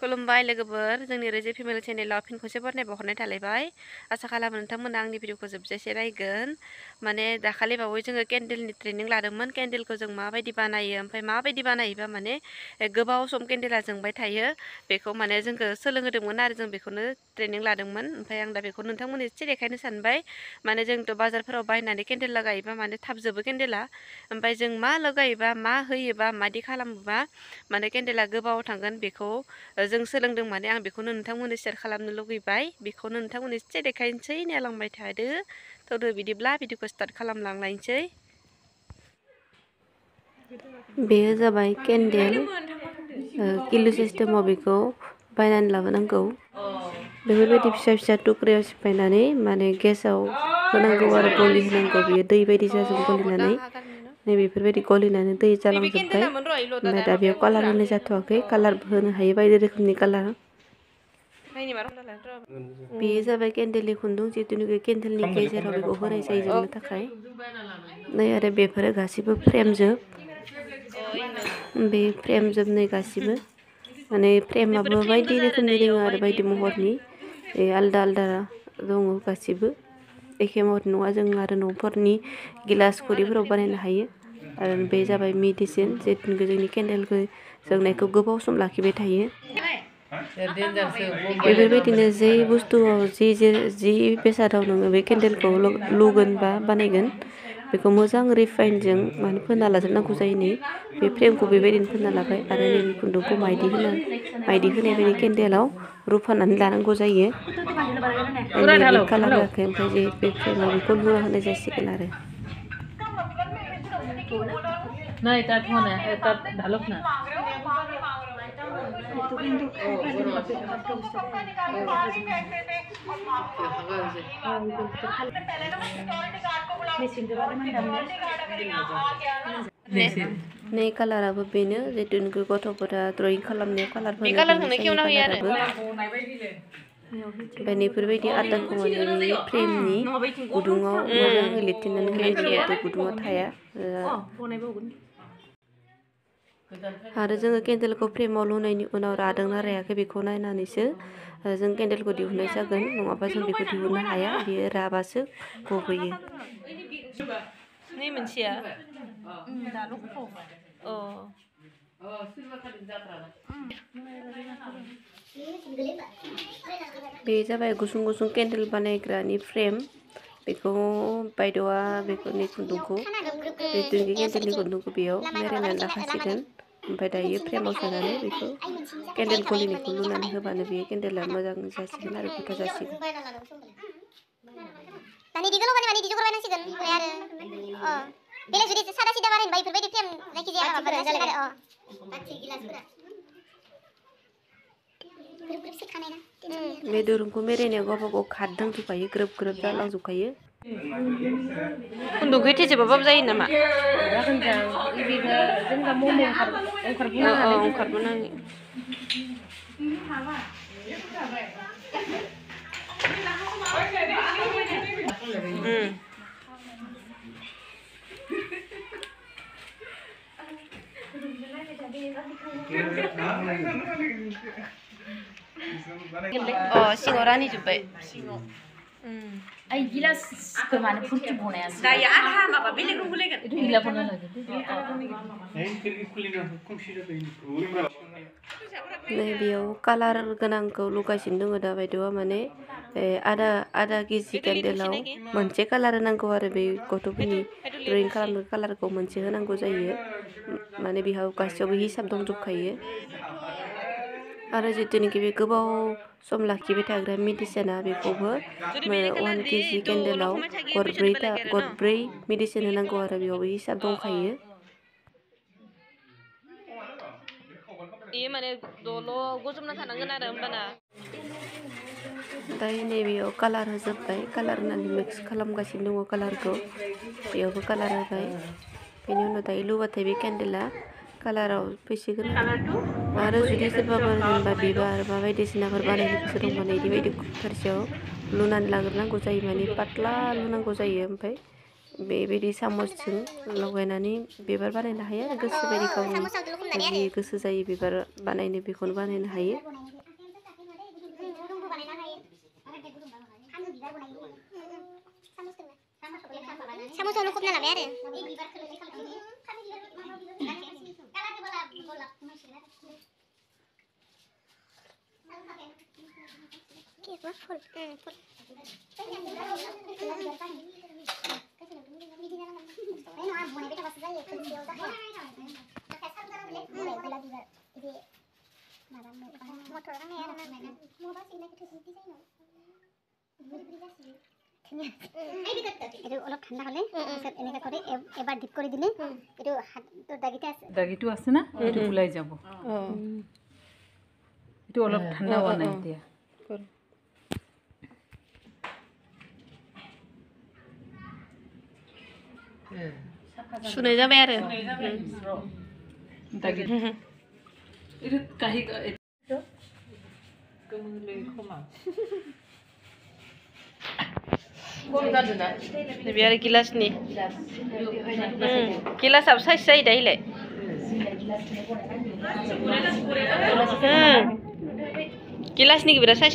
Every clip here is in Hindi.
खुलुमबाय लोगोफोर। जोंनि रेजे फेमिलि चेनेलाव फिन खनसे बरनाय बावहरनाय थालायबाय। आसा खालामो नोंथांमोना आंनि भिडिअखौ जोबजासे नायगोन। माने दाखालि बावै जोङो केन्डेलनि ट्रेनिं लादोंमोन। केन्डेलखौ जों माबायदि बानायो, ओमफ्राय माबायदि बानायोबा माने गोबाव सम केन्डेला जोंबाय थायो। बेखौ माने जोंखौ सोलोंहोदोंमोन आरो जों बेखौनो ट्रेनिं लादोंमोन। ओमफ्राय आं दा बेखौ नोंथांमोननो एसे देखायनो सानबाय। माने जोंथ' बाजारफोराव बायनानै केन्डेल लागायोबा माने थाब जोबो केन्डेला ओमफ्राय जों मा लगायोबा, मा होयोबा, मादि खालामोबा माने केन्डेला गोबाव थांगोन बेखौ जों सोलोंदों माने आं बेखौनो नोंथांमोननो सेयार खालामनो लुगैबाय बेखौनो नोंथांमोननो एसे देखायनोसै नायलांबाय थादो थौदो बिदिब्ला भिडिअखौ स्टार्ट खालामलांलायनोसै बेयो जाबाय केन्डेल किलु सिस्टेमाव बेखौ बायनानै लाबोनांगौ बेफोरबायदि फिसा फिसा टुक्रायाव सिफायनानै माने गेसाव होनांगौ आरो गलि होनांगौ बियो दै बायदि जाजों गलिनानै नै बेफोरबायदि गलिनानै दै जालांजोब्बाय ओमफ्राय दा बेयाव कालार होनाय जाथ'वाखै। कालारबो होनो हायो बायदि रोखोमनि कालार। बेयो जाबाय केन्डेलनि खुन्दुं जिथुनिखि केन्डेलनि गेजेराव बेखौ होनाय जायो जोंनो थाखाय। नै आरो बेफोरो गासैबो फ्रेमजोब बे फ्रेमजोब नै गासिबो। माने फ्रेमाबो बायदि रोखोमनि दङ आरो बायदि महरनि। आलदा आलदा दङ गासिबो। एखे महरनि नङा जों आरो न'फोरनि गिलास खुरैफोराव बानायनो हायो। आरो बे जाबाय मेडिसिन जिथुनिखि जोंनि केन्देलखौ जोंनायखौ गोबाव सम लाखिबाय थायो। बेफोरबायदिनो जे बुस्थुआव जि जि बेसादाव नोङो बे केन्देलखौ लुगोन बा बानायगोन बेखौ मोजां रिफाइनजों माने फोनना लाजोबनांगौ जायो नै बे फ्रेमखौ बेबायदिनो फोनना लाबाय आरो नैबे खुन्दुंखौ माइदि होना माइदि होनाय बायदि केन्डेलाव रुफानानै लानांगौ जायो। कालार होआखै ओमफ्राय जे बे फ्रेमाव बेखौ लुना होनाय जासिगोन आरो। ना नै कालाराबो बेनो जिथुनिखि गथ'फोरा ड्रयिं खालामनायाव कालार बे कालारखौनो खेवना होयो आरो ओमफ्राय बेफोरबायदि आटाखौ माने बे फ्रेमनि गुदुङाव मोजाङै लिरथेनानै होनाय जायो जाहाथे गुदुङाव थाया आरो जोङो केन्डेलखौ फ्रेमाव लुनायनि उनाव रादोंना रायाखै बेखौ नायनानैसो जों केन्डेलखौ दिहुननाय जागोन नङाबा जों बेखौ दिहुननो हाया बेयो राबासो गबोयो नै मोनसेया अ बे जाबाय गुसुं गुसुं केन्डेल बानायग्रानि फ्रेम बेखौ बायद'आ बेफोरनि खुन्दुंखौ जिथुनिखि केन्डेलनि खुन्दुंखौ बेयाव मेरायनानै लाखासिगोन ओमफ्राय दायो फ्रेमाव सोनानै बेखौ केन्डेल गलिनायखौ लुनानै होबानो बेयो केन्डेला मोजां जासिगोन आरो गथा जासिगोन। दानि दिदोल' माने माने दिदोखौ बायनांसिगोन ओमफ्राय आरो अ। बेलेग जुदि सादा सिदा बानायनोबा बेफोरबायदि फ्रेम जायखिजाया माबाफोरा आरो अ। बाथि गिलासफोरा बे दुरुंखौ मेरायनायाव गावबा गाव खाट दंजोबखायो ग्रोब ग्रोब जालांजोबखायो। Kundu gue tiji babab zain nama. Oh, singorani juga. Singo. Ay, kemana pun गुलायगोन Itu gila pernah lagi. नै बेयाव कालार गोनांखौ लुगासिनो दङ दा बायद'आ माने आधा आधा केजि केन्डेलाव मोनसे कालार होनांगौ आरो बे गथ'फोरनि ड्रयिं खालामनो कालारखौ मोनसे होनांगौ जायो माने बेयाव गासैयावबो हिसाब दंजोबखायो आरो जिथुनिखि बे गोबाव सम लाखिबाय थाग्रा मेडिसिना बेखौबो वान केजि केन्डेलाव गरब्रै गरब्रै मेडिसिन होनांगौ आरो बेयावबो हिसाब दंखायो बेयो माने दल' गजबना थानांगोन आरो होमबाना दायो नैबेयाव कालार होजोब्बाय कालार होनानै मिक्स खालामगासिनो दङ कालारखौ बेयावबो कालार होबाय बेनि उनाव दायो लुबाथाय बे केन्डेला कालाराव फैसिगोन आरो जुदि सोरबाफोर जेनेबा बिबार बा बायदिसिनाफोर बानायनो गोसो दं माने बिदि बायदि फारसेयाव लुनानै लाग्रोनांगौ जायो माने पातला लुनांगौ जायो। ओमफ्राय बेबायदि सामसजों लगायनानै बिबार बानायनो हायो आरो गोसो बायदि गावनि जि गोसो जायो बिबार बानायनो बेखौनो बानायनो हायो। सामसखौ लुखबना लाबाय आरो। এইটো অলপ ঠাণ্ডা হ'লে তাৰপিছত এনেকৈ কৰি এ- এবাৰ ডিপ কৰি দিলে এইটো হাতৰ দাগিতে আছে দাগিটো আছে না? এইটো ওলাই যাব। এইটো অলপ ঠাণ্ডা হোৱা নাই এতিয়া। सुनाय जाबाय आरो नैबे आरो गिलासनि गिलासाबो साइज जायो दा इलाय गिलासनि बिराद साइज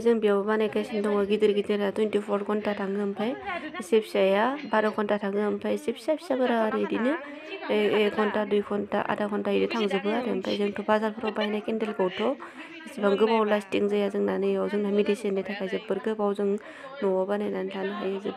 जों बेयाव बानायगासिनो दङ गिदिर गिदिरा टुइन्टिफर घन्टा थाङो ओमफ्राय एसे फिसाया बार' घन्टा थाङो ओमफ्राय एसे फिसा फिसाफोरा आरो बिदिनो एक घन्टा दुइ घन्टा आधा घन्टा बिदि थांजोबो आरो ओमफ्राय जोंथ' बाजारफोराव बायनाय केन्देलखौथ' एसेबां गोबाव लास्टिं जाया जोंना नैयाव जोंना मेडिसिननि थाखाय जोबोर गोबाव जों न'आव बानायनानै लानो हायो जोब